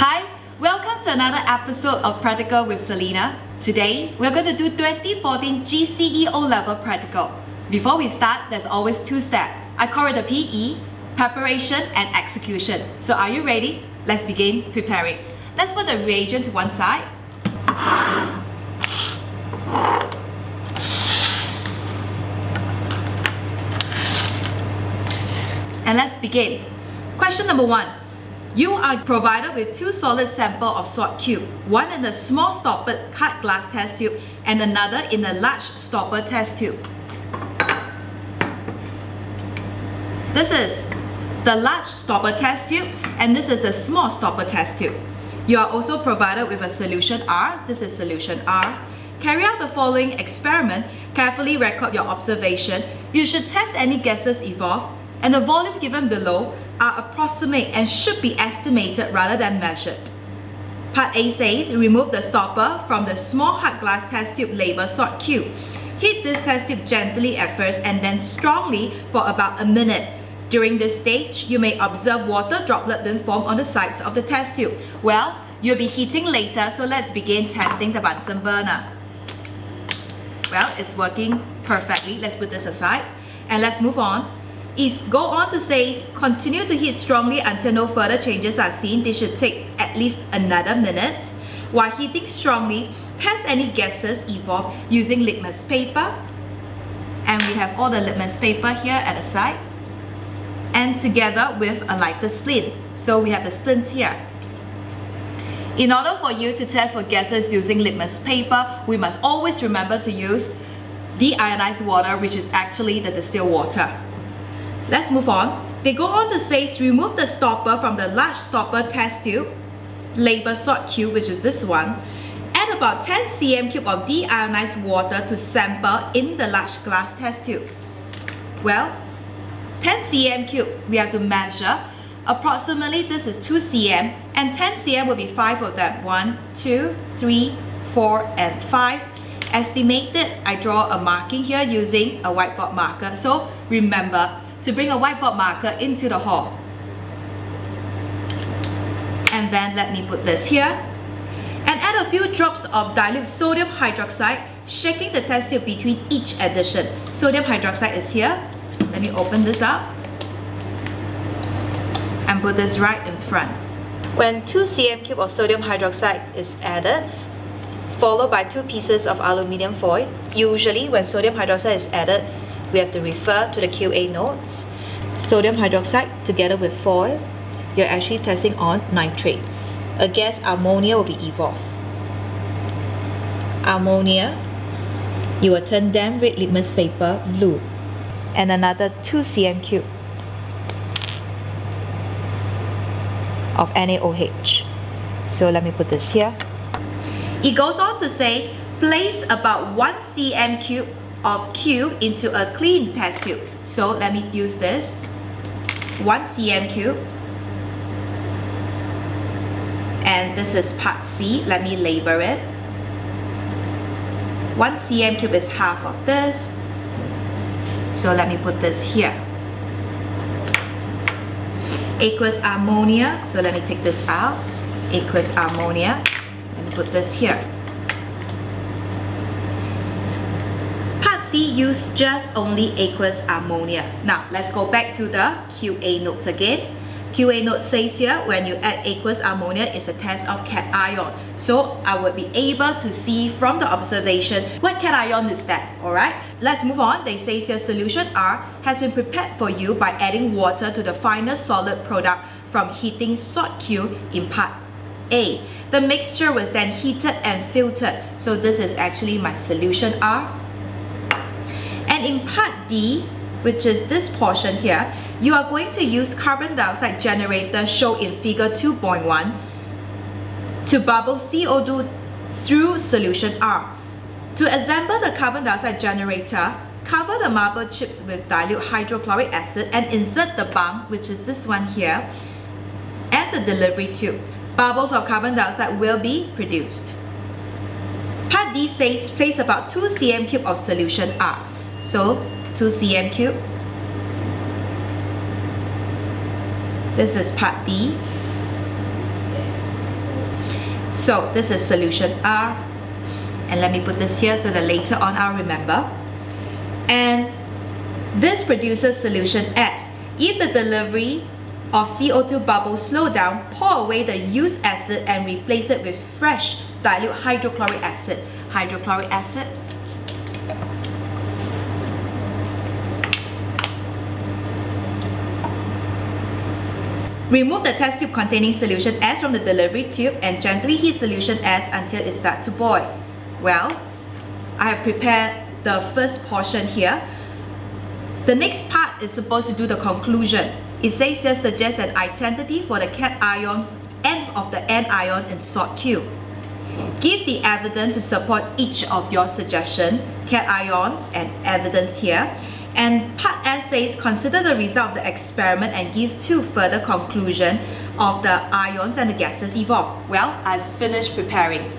Hi, welcome to another episode of Practical with Selena. Today, we're going to do 2014 GCE O-Level Practical. Before we start, there's always two steps. I call it the PE, preparation and execution. So are you ready? Let's begin preparing. Let's put the reagent to one side. And let's begin. Question number one. You are provided with two solid samples of salt Q, one in a small stoppered cut glass test tube and another in a large stopper test tube. This is the large stopper test tube and this is the small stopper test tube. You are also provided with a solution R. This is solution R. Carry out the following experiment. Carefully record your observation. You should test any gases evolved and the volume given below are approximate and should be estimated rather than measured. Part A says remove the stopper from the small hard glass test tube labeled salt Q. Heat this test tube gently at first and then strongly for about a minute. During this stage, you may observe water droplet being formed on the sides of the test tube. Well, you'll be heating later, so let's begin testing the Bunsen burner. Well, it's working perfectly. Let's put this aside and let's move on is go on to say continue to heat strongly until no further changes are seen. This should take at least another minute. While heating strongly, test any gases evolved using litmus paper. And we have all the litmus paper here at the side. And together with a lighter splint. So we have the splints here. In order for you to test for gases using litmus paper, we must always remember to use deionized water, which is actually the distilled water. Let's move on. They go on to say remove the stopper from the large stopper test tube, label salt Q, which is this one. Add about 10 cm cube of deionized water to sample in the large glass test tube. Well, 10 cm cube, we have to measure. Approximately this is 2 cm and 10 cm will be 5 of them. 1, 2, 3, 4 and 5. Estimated, I draw a marking here using a whiteboard marker. So remember, to bring a whiteboard marker into the hall. And then let me put this here. And add a few drops of dilute sodium hydroxide, shaking the test tube between each addition. Sodium hydroxide is here. Let me open this up. And put this right in front. When 2 cm cube of sodium hydroxide is added, followed by two pieces of aluminium foil, usually when sodium hydroxide is added, we have to refer to the QA notes. Sodium hydroxide together with foil, you're actually testing on nitrate. A gas ammonia will be evolved. Ammonia, you will turn damp red litmus paper blue. And another 2 cm cube of NaOH. So let me put this here. It goes on to say, place about 1 cm cube of Q into a clean test tube. So let me use this. 1 cm cube. And this is part C. Let me label it. 1 cm cube is half of this. So let me put this here. Aqueous ammonia. So let me take this out. Aqueous ammonia. Me put this here. C use just only aqueous ammonia. Now, let's go back to the QA notes again. QA note says here, when you add aqueous ammonia, it's a test of cation. So I would be able to see from the observation what cation is that, alright? Let's move on. They say here solution R has been prepared for you by adding water to the final solid product from heating salt Q in part A. The mixture was then heated and filtered. So this is actually my solution R and in part D, which is this portion here, you are going to use carbon dioxide generator shown in figure 2.1 to bubble CO2 through solution R. To assemble the carbon dioxide generator, cover the marble chips with dilute hydrochloric acid and insert the bung, which is this one here, and the delivery tube. Bubbles of carbon dioxide will be produced. Part D says place about 2 cm cube of solution R. So 2 cm cube. This is part D. So this is solution R. And let me put this here so that later on I'll remember. And this produces solution S. If the delivery of CO2 bubbles slow down, pour away the used acid and replace it with fresh dilute hydrochloric acid. Hydrochloric acid. Remove the test tube containing solution S from the delivery tube and gently heat solution S until it starts to boil. Well, I have prepared the first portion here. The next part is supposed to do the conclusion. It says here suggests an identity for the cation end of the anion in salt Q. Give the evidence to support each of your suggestion, cations and evidence here. And part N says consider the result of the experiment and give two further conclusion of the ions and the gases evolved. Well, I've finished preparing.